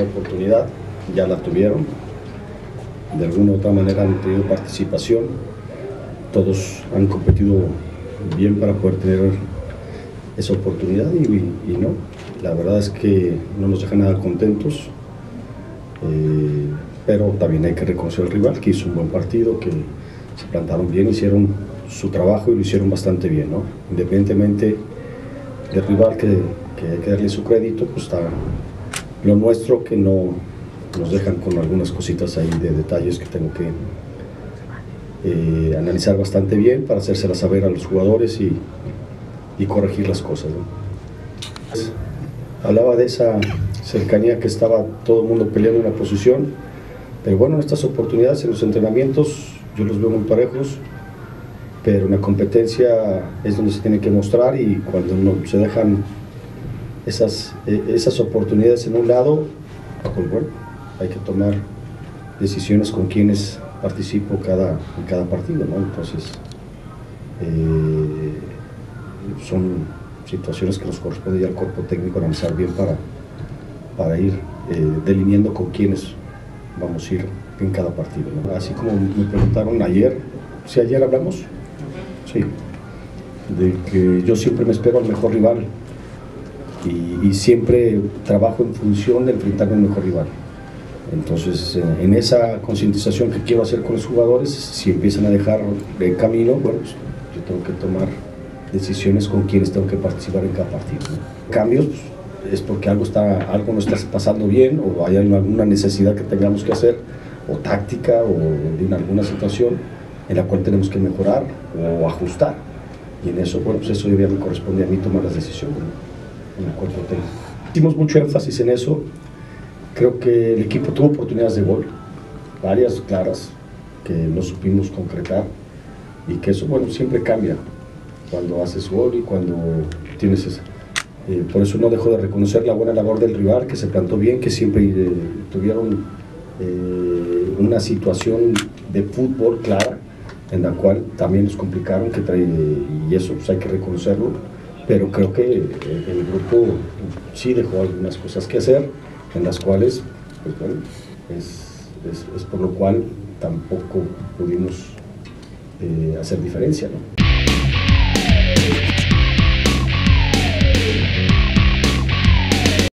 oportunidad, ya la tuvieron, de alguna u otra manera han tenido participación, todos han competido bien para poder tener esa oportunidad y, no, la verdad es que no nos deja nada contentos, eh, pero también hay que reconocer al rival que hizo un buen partido, que se plantaron bien, hicieron su trabajo y lo hicieron bastante bien, ¿no? independientemente del rival que hay que darle su crédito, pues está lo nuestro que no nos dejan con algunas cositas ahí de detalles que tengo que eh, analizar bastante bien para hacérselas saber a los jugadores y, y corregir las cosas. ¿no? Hablaba de esa cercanía que estaba todo el mundo peleando en una posición, pero bueno, estas oportunidades en los entrenamientos yo los veo muy parejos, pero en la competencia es donde se tiene que mostrar y cuando no, se dejan esas, eh, esas oportunidades en un lado, pues bueno, hay que tomar decisiones con quienes participo cada, en cada partido, ¿no? Entonces, eh, son situaciones que nos corresponde ya al cuerpo técnico analizar bien para, para ir eh, delineando con quienes vamos a ir en cada partido. Así como me preguntaron ayer, si ayer hablamos, sí, de que yo siempre me espero al mejor rival y, y siempre trabajo en función de enfrentarme al mejor rival. Entonces, eh, en esa concientización que quiero hacer con los jugadores, si empiezan a dejar el camino, bueno, pues, yo tengo que tomar decisiones con quienes tengo que participar en cada partido. ¿no? Cambios pues, es porque algo, está, algo no está pasando bien o hay alguna necesidad que tengamos que hacer, o táctica, o en alguna situación en la cual tenemos que mejorar o ajustar. Y en eso, bueno, pues eso ya me corresponde a mí tomar las decisiones ¿no? En cuerpo técnico. Hicimos mucho énfasis en eso. Creo que el equipo tuvo oportunidades de gol, varias claras, que no supimos concretar y que eso, bueno, siempre cambia cuando haces gol y cuando tienes esa. Eh, por eso no dejo de reconocer la buena labor del rival, que se plantó bien, que siempre eh, tuvieron eh, una situación de fútbol clara, en la cual también nos complicaron, que trae, y eso pues, hay que reconocerlo, pero creo que el, grupo sí dejó algunas cosas que hacer, en las cuales, pues bueno, es, por lo cual tampoco pudimos hacer diferencia. ¿no?